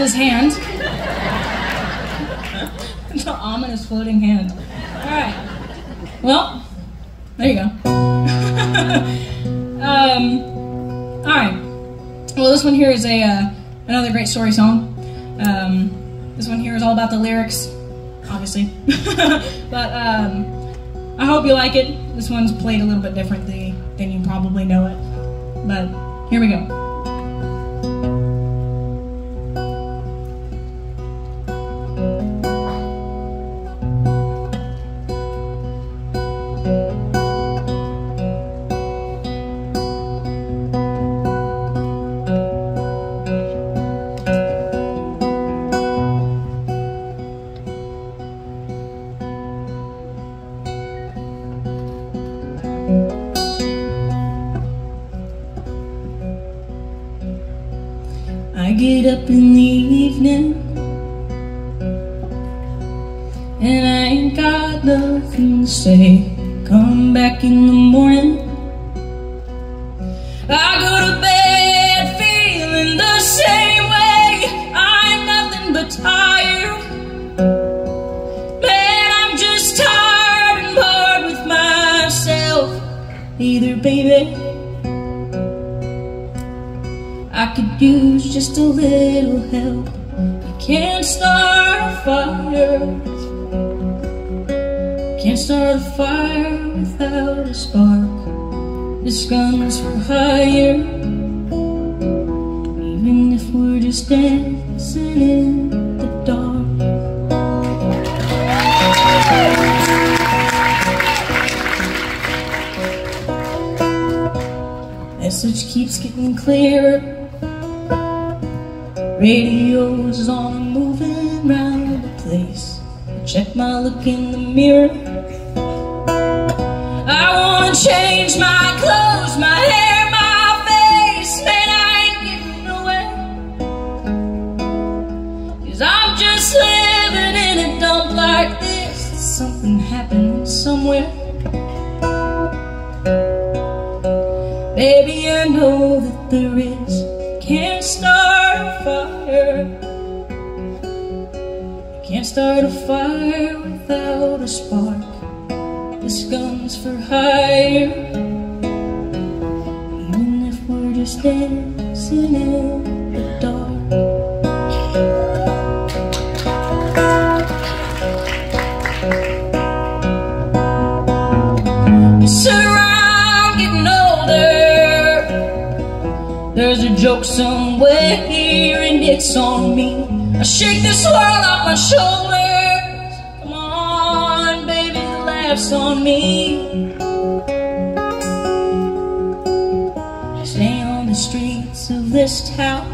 his hand. the ominous floating hand. Alright. Well, there you go. um, alright. Well, this one here is a uh, another great story song. Um, this one here is all about the lyrics, obviously. but um, I hope you like it. This one's played a little bit differently than you probably know it. But here we go. Get up in the evening. And I ain't got nothing to say. Come back in the morning. I go to bed feeling the same way. I'm nothing but tired. Man, I'm just tired and bored with myself. Either baby I could use just a little help. I can't start a fire. Can't start a fire without a spark. This gun's for hire. Even if we're just dancing in the dark. Message keeps getting clearer Radio's on, moving around the place. I check my look in the mirror. I wanna change my clothes, my hair, my face. Man, I ain't getting nowhere. Cause I'm just living in a dump like this. Something happened somewhere. Baby, I know that there is. Can't start a fire. Can't start a fire without a spark. This gun's for hire. Even if we're just dancing in joke somewhere here and it's on me. I shake this world off my shoulders. Come on, baby, laughs on me. I Stay on the streets of this town.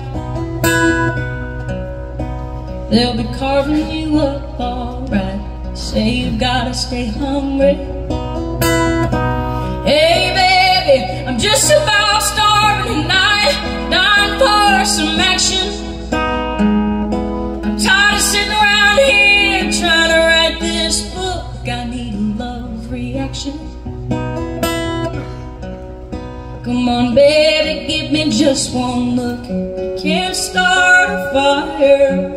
They'll be carving you up alright. Say you gotta stay hungry. Hey baby, I'm just about some action. I'm tired of sitting around here trying to write this book. I need a love reaction. Come on, baby, give me just one look. can't start a fire.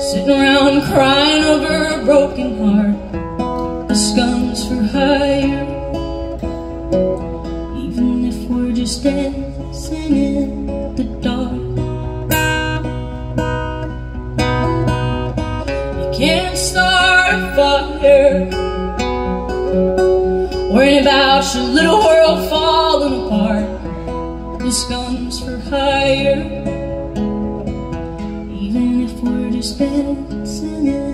Sitting around crying over a broken heart. This gun's for hire. Even if we're just dancing in the dark. You can't start a fire. Worrying about your little world falling apart. This gun's for hire. Even if we're just dancing in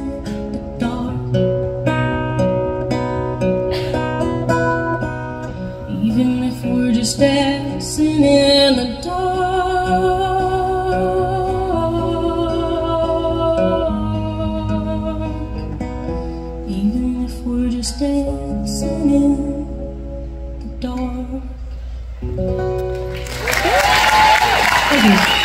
dancing in the dark Even if we're just dancing in the dark Thank you.